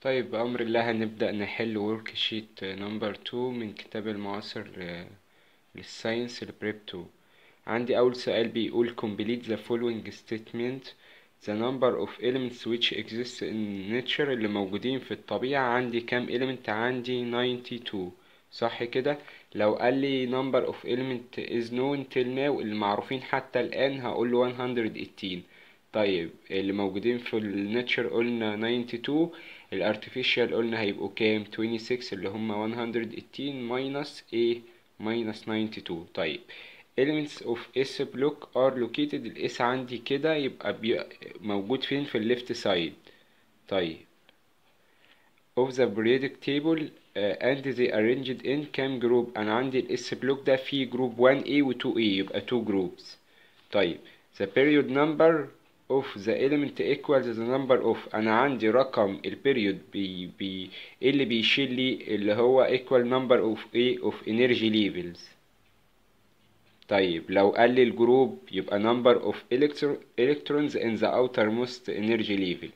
طيب بأمر الله هنبدأ نحل worksheet number 2 من كتاب المعاصر لل science ال prep 2 عندي أول سؤال بيقول complete the following statement. The number of elements which exist in nature اللي موجودين في الطبيعة عندي كام element عندي 92 صح كده؟ لو قال لي number of element is known till now المعروفين حتى الآن هقول له 118 طيب اللي موجودين في ال nature قلنا 92 ال artificial قلنا هيبقوا كام؟ 26 اللي هم 118 minus إيه minus 92 طيب elements of S block are located ال S عندي كده يبقى. موجود فين؟ في ال left side طيب of the periodic table uh, and they arranged in كام group أنا عندي ال S block ده فيه group 1A و 2A يبقى 2 groups. طيب the period number of the element equals the number of أنا عندي رقم البيريود بي بي إيه اللي بيشيل لي اللي هو equal number of إيه of energy levels طيب لو قال لي الجروب يبقى number of electro- electrons in the outermost energy level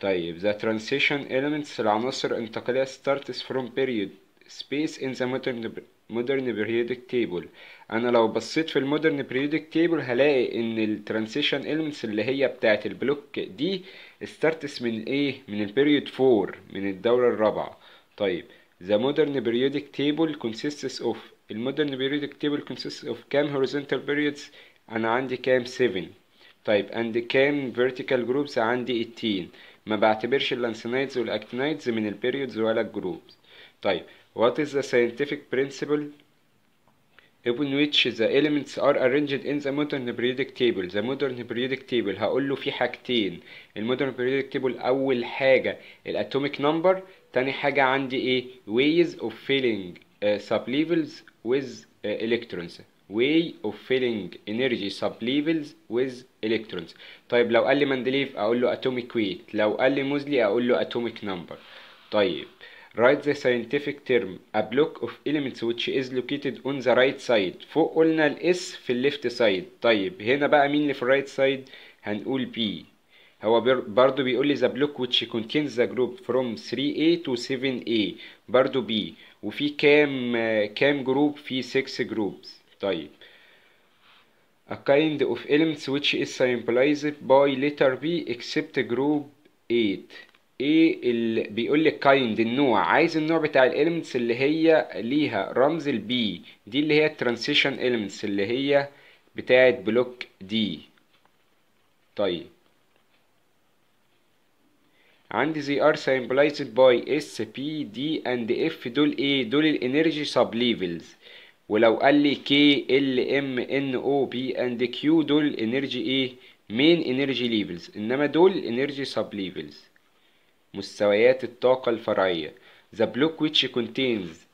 طيب the transition elements العناصر الانتقالية starts from period space in the modern modern periodic table. أنا لو بصيت في ال modern periodic table هلاقي إن ال transition elements اللي هي بتاعة ال block D starts من إيه من ال period 4 من الدورة الرابعة. طيب the modern periodic table consists of ال modern periodic table consists of كام horizontal periods أنا عندي كام؟ 7 طيب and كام vertical groups عندي 18 ما بعتبرش ال lanthanides وال actinides من ال periods ولا ال groups طيب what is the scientific principle upon which the elements are arranged in the modern periodic table the modern periodic table هقول له في حاجتين المودرن periodic table اول حاجه الاتوميك نمبر تاني حاجه عندي ايه ways of filling uh, sublevels with uh, electrons way of filling energy sublevels with electrons طيب لو قال لي مندليف اقول له atomic weight لو قال لي موزلي اقول له atomic number طيب write the scientific term a block of elements which is located on the right side فوق قلنا الاس في الليفت سايد طيب هنا بقى مين اللي في الرايت سايد هنقول B هو بر- برضو بيقول لي the block which contains the group from 3A to 7A برضو B وفي كام آه، كام جروب في 6 groups طيب a kind of elements which is symbolized by letter B except group 8 إيه اللي بيقول لي kind النوع. عايز النوع بتاع ال elements اللي هي ليها رمز ال B D اللي هي transition elements اللي هي بتاعت block D طيب. عندي they are symbolized by S, P, D and F. دول إيه؟ دول ال energy sub levels ولو قال لي K, L, M, N, O, P and Q دول ال energy إيه؟ main energy levels. انما دول الانرجي sub levels مستويات الطاقة الفرعية the block which contains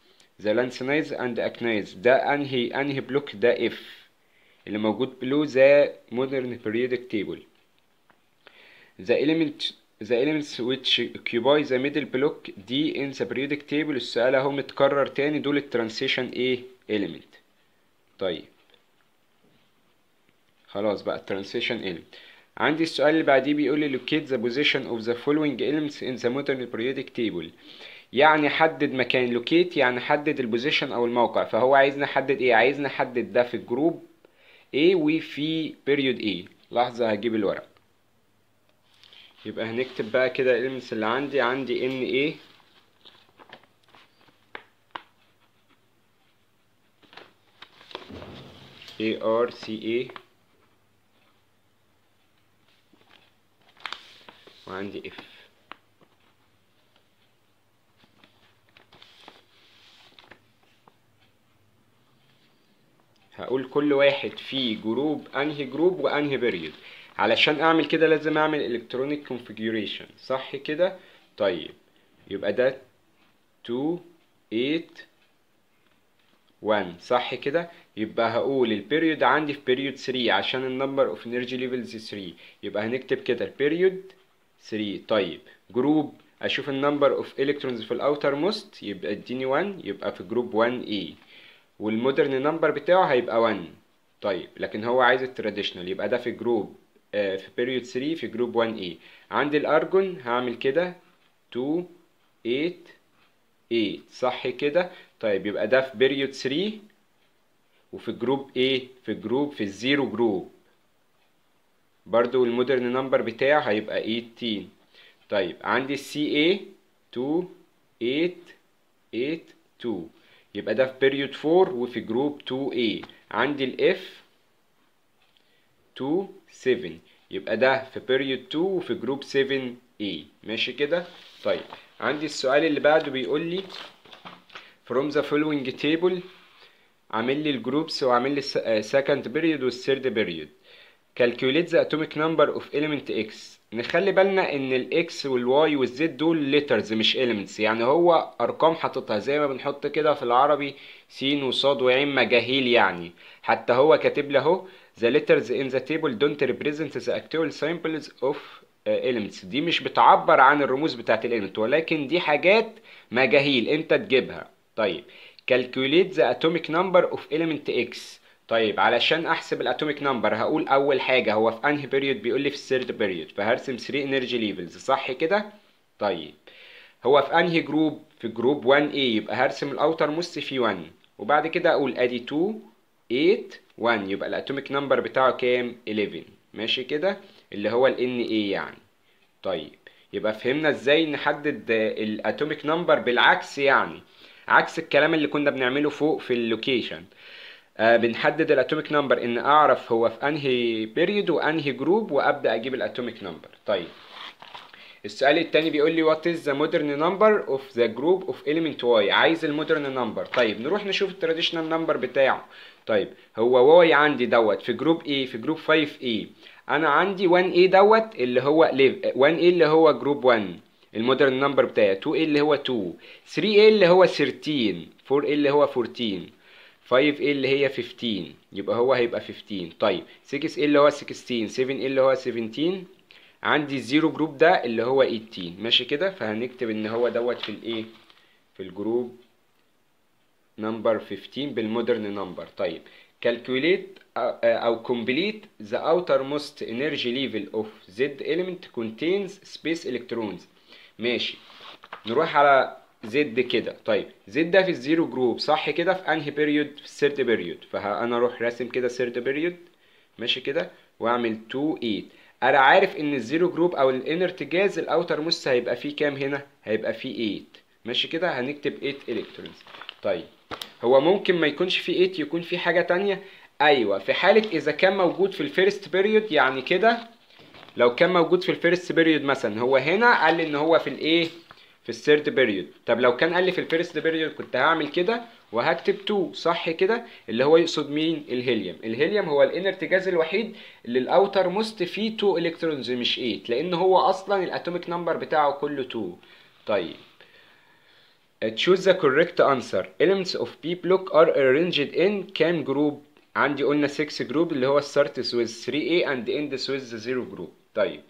the lanthanides and actinides ده انهي انهي بلوك ده F اللي موجود below the modern periodic table the element the elements which occupy the middle block دي in the periodic table السؤال اهو متكرر تاني دول الترانسيشن إيه element طيب خلاص بقى ال transition element عندي السؤال اللي بعديه بيقول لي locate the position of the following elements in the modern periodic table. يعني حدد مكان. Locate يعني حدد ال position أو الموقع. فهو عايزنا نحدد إيه؟ عايزنا نحدد ده في ال group A وفي period A. لحظة هجيب الورق. يبقى هنكتب بقى كده ال elements اللي عندي. عندي Na وعندي F. هقول كل واحد فيه group أنهي group وأنهي period علشان أعمل كده لازم أعمل electronic configuration صح كده؟ طيب. يبقى ده 2 8 1 صح كده؟ يبقى هقول ال period عندي في period 3 عشان ال number of energy levels 3 يبقى هنكتب كده ال period 3 طيب. group أشوف ال number of electrons في ال outermost يبقى اديني 1 يبقى في group 1A وال modern number بتاعه هيبقى 1 طيب. لكن هو عايز ال traditional يبقى ده في group آه، في period 3 في group 1A عندي الارجون هعمل كده. 2 8 8 صح كده؟ طيب. يبقى ده في period 3 وفي group إيه في group في ال zero group برضو ال modern number بتاعه هيبقى 18 طيب عندي السي اي 2 8 8 2 يبقى ده في period 4 وفي group 2A عندي ال F 2 7 يبقى ده في period 2 وفي group 7A ماشي كده؟ طيب عندي السؤال اللي بعده بيقول لي from the following table عامل لي ال groups وعامل لي second period وال third period. Calculate the atomic number of element x. نخلي بالنا إن الاكس والواي والزد دول letters مش elements. يعني هو أرقام حاططها. زي ما بنحط كده في العربي س وص وع مجاهيل يعني. حتى هو كاتب لي أهو the letters in the table don't represent the actual symbols of elements. دي مش بتعبر عن الرموز بتاعت ال element ولكن دي حاجات مجاهيل. أنت تجيبها. طيب. calculate the atomic number of element x. طيب علشان أحسب ال atomic number هقول أول حاجة هو في أنهي period بيقول لي في ال third period فهرسم 3 energy levels صح كده؟ طيب هو في أنهي group في group 1A يبقى هرسم ال outermost في 1 وبعد كده أقول أدي 2 8 1 يبقى ال atomic number بتاعه كام؟ 11 ماشي كده؟ اللي هو ال اي يعني. طيب يبقى فهمنا إزاي نحدد ال atomic number بالعكس يعني؟ عكس الكلام اللي كنا بنعمله فوق في ال location. بنحدد ال atomic number إن أعرف هو في أنهي period وأنهي group وأبدأ أجيب ال atomic number طيب. السؤال التاني بيقول لي what is the modern number of the group of element y? عايز ال modern number طيب نروح نشوف ال traditional number بتاعه. طيب هو y عندي دوت في group A في group 5A أنا عندي 1A دوت اللي هو 1A اللي هو group 1 ال modern number بتاعي 2A اللي هو 2 3A اللي هو 13 4A اللي هو 14 5A اللي هي 15 يبقى هو هيبقى 15 طيب 6A اللي هو 16 7A اللي هو 17 عندي ال zero group ده اللي هو 18 ماشي كده؟ فهنكتب إن هو دوت في الإيه؟ في ال group number 15 بال modern number. طيب calculate أو complete the outermost energy level of Z element contains space electrons. ماشي. نروح على Z كده. طيب Z ده في ال zero group صح كده؟ في أنهي period في ال third period فانا أروح راسم كده third period ماشي كده؟ وأعمل 2 8 أنا عارف إن ال zero group أو ال inert gas ال outermost هيبقى فيه كام هنا؟ هيبقى فيه 8 ماشي كده؟ هنكتب 8 electrons طيب هو ممكن ما يكونش فيه 8 يكون فيه حاجة تانية؟ أيوه في حالة إذا كان موجود في ال first period يعني كده؟ لو كان موجود في ال first period مثلا هو هنا قال لي إن هو في الايه في ال third period. طب لو كان قال لي في ال first period كنت هعمل كده وهكتب 2 صح كده؟ اللي هو يقصد مين؟ الهيليوم. الهيليوم هو ال inert gas الوحيد اللي ال outermost فيه 2 electrons مش 8 لأن هو أصلا ال atomic number بتاعه كله 2 طيب. Choose the correct answer. Elements of p block are arranged in كام group عندي قلنا 6 group اللي هو starts with 3a and ends with 0 group. طيب.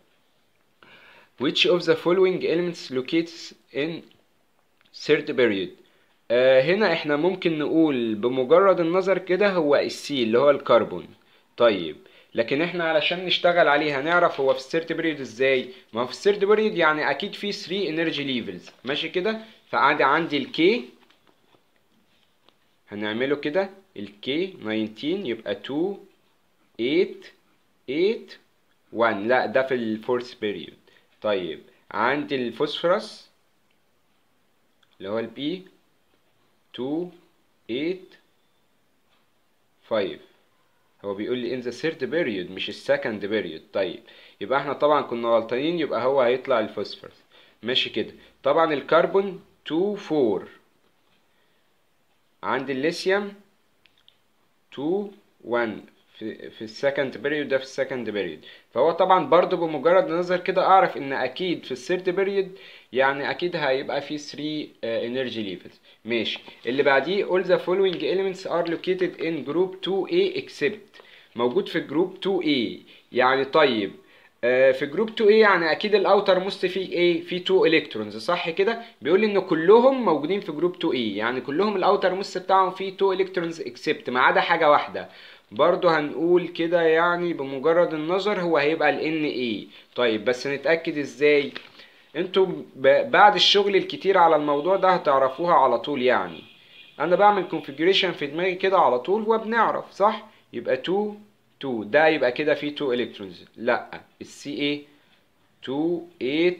Which of the following elements locates in third period آه هنا إحنا ممكن نقول بمجرد النظر كده هو ال C اللي هو الكربون. طيب لكن إحنا علشان نشتغل عليه هنعرف هو في ال third period إزاي؟ ما هو في ال third period يعني أكيد في 3 energy levels ماشي كده؟ فعندي عندي ال K هنعمله كده. ال K 19 يبقى 2 8 8 1 لا ده في ال fourth period طيب عندي الفوسفورس اللي هو ال P 2 8 5 هو بيقول لي in the third period مش ال second period. طيب يبقى إحنا طبعا كنا غلطانين يبقى هو هيطلع الفوسفورس. ماشي كده. طبعا الكربون 2 4 عندي الليثيوم 2 1 في في ال second period ده في ال second period فهو طبعا برضو بمجرد نظر كده أعرف إن أكيد في ال third period يعني أكيد هيبقى في 3 energy levels ماشي. اللي بعديه all the following elements are located in group 2A except موجود في group 2A يعني طيب آه في group 2A يعني أكيد ال outermost فيه إيه فيه 2 electrons صح كده؟ بيقول لي إن كلهم موجودين في group 2A يعني كلهم ال outermost بتاعهم فيه 2 electrons except ما عدا حاجة واحدة. برضو هنقول كده يعني بمجرد النظر هو هيبقى ال NA طيب بس نتأكد إزاي؟ أنتوا بعد الشغل الكتير على الموضوع ده هتعرفوها على طول يعني. أنا بعمل configuration في دماغي كده على طول وبنعرف صح؟ يبقى 2 2 ده يبقى كده فيه 2 electrons لأ ال Ca 2 8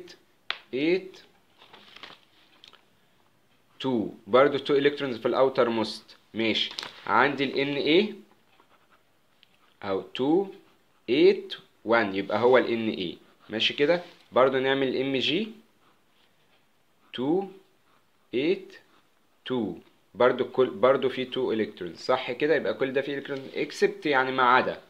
8 2 برضو 2 electrons في ال outermost ماشي. عندي ال إيه أو 2 8 1 يبقى هو ال Na. ماشي كده؟ برضو نعمل ال Mg. 2 8 2 برضو كل برضو في 2 electrons صح كده؟ يبقى كل ده فيه electron except يعني ما عدا.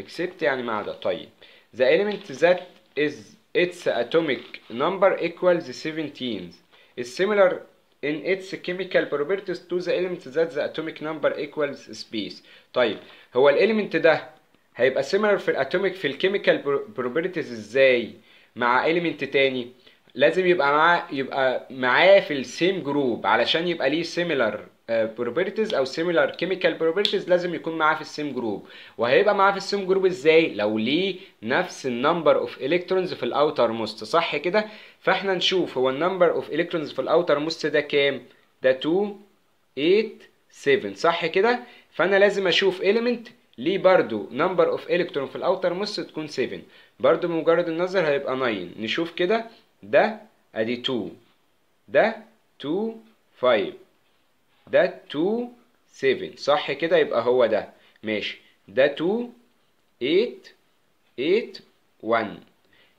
except يعني ما عدا. طيب. The element that is its atomic number equals 17 is similar in its chemical properties to the element that the atomic number equals space طيب هو ال element ده هيبقى similar في ال atomic في ال chemical properties إزاي؟ مع element تاني. لازم يبقى معاه يبقى معاه في ال same group علشان يبقى ليه similar properties أو similar chemical properties لازم يكون معاه في ال same group وهيبقى معاه في ال same group إزاي؟ لو ليه نفس ال number of electrons في ال outermost صح كده؟ فإحنا نشوف هو ال number of electrons في ال outermost ده كام؟ ده 2 8 7 صح كده؟ فأنا لازم أشوف element ليه برضو number of electron في ال outermost تكون 7 برضو بمجرد النظر هيبقى 9 نشوف كده؟ ده أدي 2 ده 2 5 ده 2 7 صح كده؟ يبقى هو ده. ماشي. ده 2 8 8 1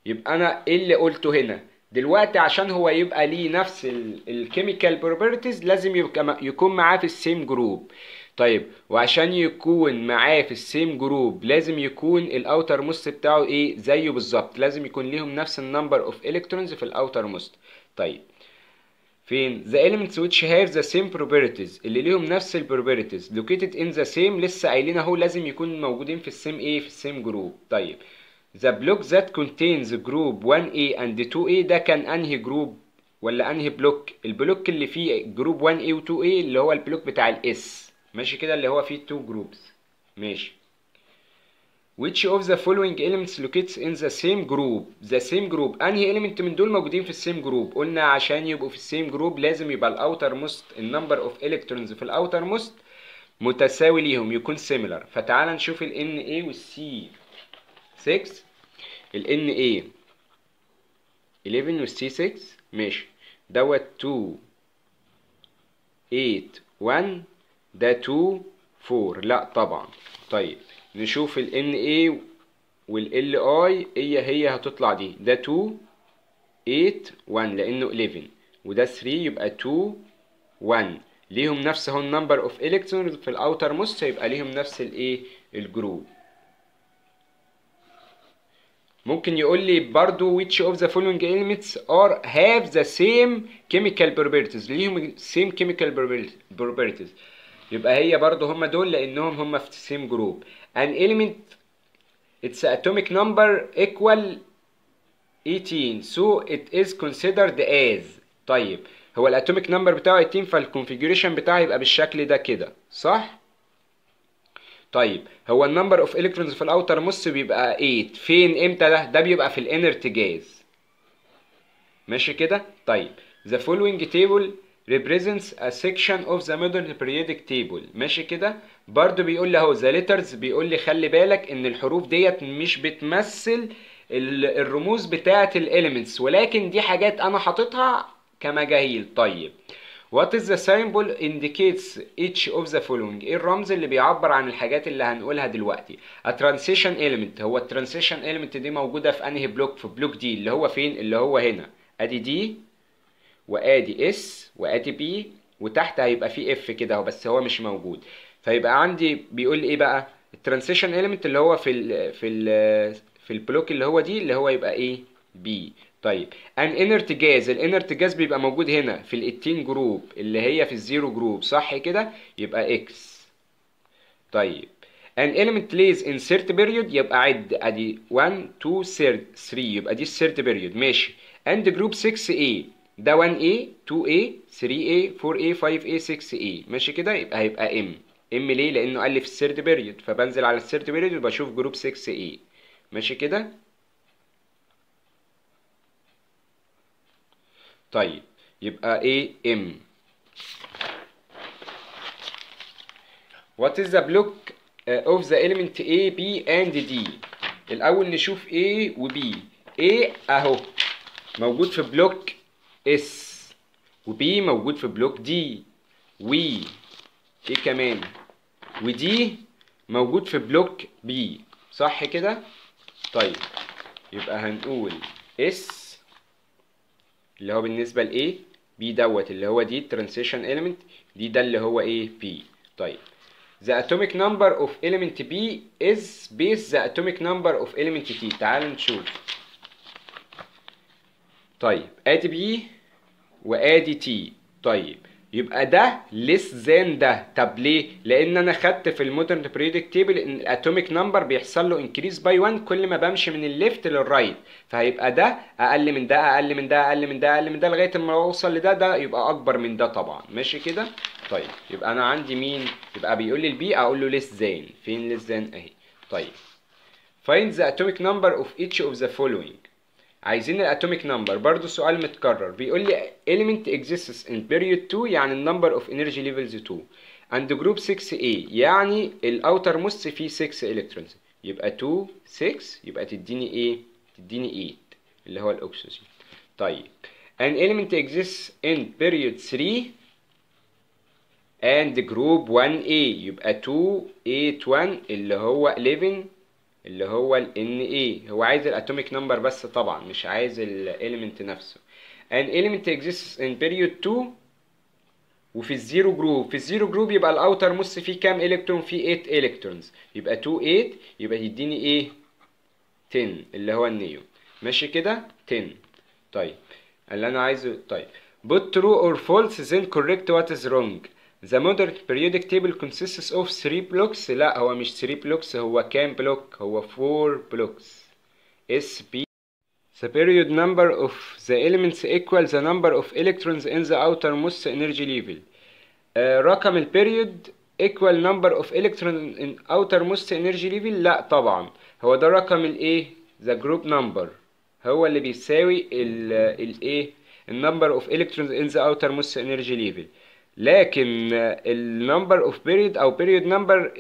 يبقى أنا إيه اللي قلته هنا؟ دلوقتي عشان هو يبقى ليه نفس ال chemical properties لازم يبقى يكون معاه في ال same group طيب وعشان يكون معاه في ال same group لازم يكون ال outermost بتاعه إيه؟ زيه بالظبط. لازم يكون ليهم نفس ال number of electrons في ال outermost طيب. فين؟ The elements which have the same properties اللي ليهم نفس ال properties. Located in the same لسه قايلين أهو لازم يكونوا موجودين في ال same إيه في ال same group طيب. The block that contains group 1A and 2A ده كان أنهي group ولا أنهي block ال block اللي فيه group 1A و 2A اللي هو ال block بتاع ال S ماشي كده؟ اللي هو فيه 2 groups ماشي. Which of the following elements locates in the same group? The same group. أنهي element من دول موجودين في ال same group قلنا عشان يبقوا في ال same group لازم يبقى ال outermost ال number of electrons في ال outermost متساوي ليهم. يكون similar. فتعال نشوف ال Na وال C6 ال Na 11 وال C6 ماشي. دوت 2 8 1 ده 2 4 لا طبعا. طيب. نشوف ال NA وال LI هي هي هتطلع دي. ده 2 8 1 لأنه 11 وده 3 يبقى 2 1 ليهم نفس هو ال number of electrons في ال outermost هيبقى ليهم نفس الايه ال group. ممكن يقول لي برضو which of the following elements are have the same chemical properties. ليهم same chemical properties. يبقى هي برضو هم دول لأنهم هم في same group. An element its atomic number equal 18 so it is considered as طيب. هو ال atomic number بتاعه 18 فال configuration بتاعه يبقى بالشكل ده كده. صح؟ طيب. هو ال number of electrons في ال outermost بيبقى 8 فين؟ إمتى ده؟ ده بيبقى في ال inert gas. ماشي كده؟ طيب. The following table represents a section of the modern periodic table. ماشي كده؟ برضو بيقول لي اهو the letters بيقول لي خلي بالك إن الحروف ديت مش بتمثل الرموز بتاعه ال elements ولكن دي حاجات أنا حاططها كمجاهيل. طيب What is the symbol indicates each of the following إيه الرمز اللي بيعبر عن الحاجات اللي هنقولها دلوقتي؟ A transition element. هو ال transition element دي موجودة في أنهي block؟ في block D اللي هو فين؟ اللي هو هنا. أدي D. وآدي S وآدي P وتحت هيبقى في F كده أهو بس هو مش موجود. فيبقى عندي بيقول إيه بقى؟ ال transition element اللي هو في ال في ال في ال block اللي هو D اللي هو يبقى إيه؟ B طيب an inert gas ال inert gas بيبقى موجود هنا في ال 18 group اللي هي في ال zero group صح كده؟ يبقى X طيب an element lays in period يبقى عد. أدي 1 2 3 يبقى دي ال third period. ماشي. and group 6A ده 1A 2A 3A 4A 5A 6A ماشي كده؟ يبقى هيبقى M. M ليه؟ لأنه قال لي في ال third period. فبنزل على ال third period وبشوف group 6A ماشي كده؟ طيب يبقى إيه um What is the block uh, of the element A, B and D? الأول نشوف A و B. A أهو. موجود في block S. و B موجود في block D. و. إيه كمان؟ و D موجود في block B. صح كده؟ طيب يبقى هنقول S اللي هو بالنسبة ل A B دوت اللي هو دي transition element. دي ده اللي هو إيه؟ P. طيب The atomic number of element B is space the atomic number of element T. تعال نشوف. طيب آدي B وآدي T. طيب يبقى ده less than ده. طب ليه؟ لأن أنا خدت في ال modern periodic table إن ال atomic number بيحصل له increase by 1 كل ما بمشي من ال left لل right. فهيبقى ده أقل من ده أقل من ده أقل من ده أقل من ده لغاية ما أوصل لده. ده يبقى أكبر من ده طبعا. ماشي كده؟ طيب يبقى أنا عندي مين؟ يبقى بيقول لي ال B أقول له less than. فين less than أهي. طيب. Find the atomic number of each of the following. عايزين ال atomic number برضو سؤال متكرر. بيقول لي element exists in period 2 يعني ال number of energy levels 2 and group 6a يعني ال outermost فيه 6 electrons يبقى 2 6 يبقى تديني إيه تديني 8 اللي هو الأكسجين. طيب. An element exists in period 3 and group 1a يبقى 2 8 1 اللي هو 11 اللي هو ال Na هو عايز ال atomic number بس طبعا مش عايز ال element نفسه. An element exists in period 2 وفي ال zero group. في ال zero group يبقى ال outermost فيه كام الكترون فيه 8 electrons يبقى 2 8 يبقى يديني إيه 10 اللي هو النيو. ماشي كده؟ 10 طيب. اللي أنا عايزه طيب. Put true or false then correct what is wrong? The modern periodic table consists of 3 blocks لا هو مش 3 blocks هو كام بلوك هو 4 blocks S P The period number of the elements equal the number of electrons in the outermost energy level uh, رقم البيريود equal number of electrons in outermost energy level لا طبعا هو ده رقم الايه the group number هو اللي بيساوي الايه ال number of electrons in the outermost energy level لكن ال number of period أو period number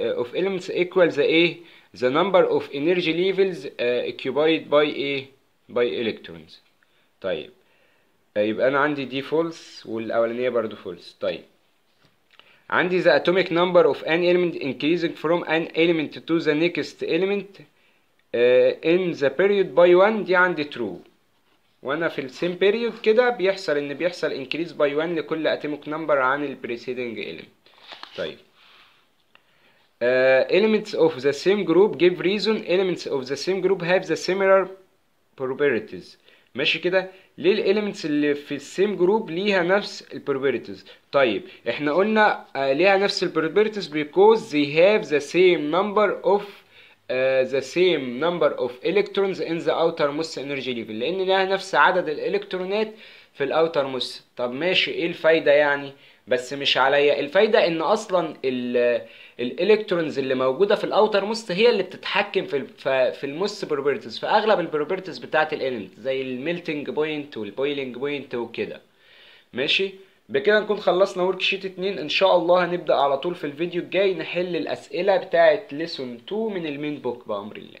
of elements equal the إيه the number of energy levels uh, occupied by إيه by electrons طيب يبقى أنا عندي دي false والاولانيه برضو false طيب عندي the atomic number of an element increasing from an element to the next element uh, in the period by 1 دي عندي true وأنا في ال same period كده بيحصل ان بيحصل increase by 1 لكل atomic number عن ال preceding element. طيب. uh, elements of the same group give reason. Elements of the same group have the similar properties. ماشي كده؟ ليه ال elements اللي في ال same group ليها نفس ال properties طيب إحنا قلنا uh, ليها نفس ال properties because they have the same number of the same number of electrons in the outermost energy level. لأن لها نفس عدد الإلكترونات في ال outermost طب ماشي إيه الفايدة يعني؟ بس مش عليا. الفايدة إن أصلا ال electrons اللي موجودة في ال outermost هي اللي بتتحكم في في ال most properties في اغلب ال properties بتاعه ال element زي ال melting point وال boiling point وكده. ماشي؟ بكده نكون خلصنا worksheet 2 إن شاء الله هنبدأ على طول في الفيديو الجاي نحل الأسئلة بتاعه lesson 2 من ال main book بأمر الله.